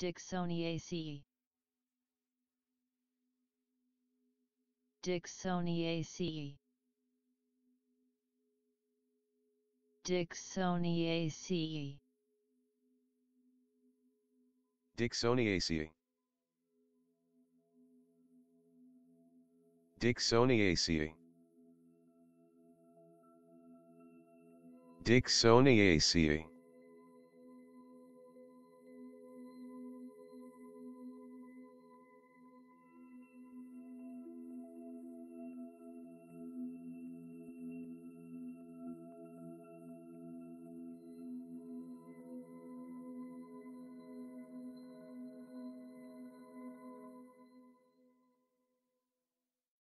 Dixoniaceae Dixoniaceae Dixoniaceae Dixoniaceae. Dixoniaceae. Dixoniaceae.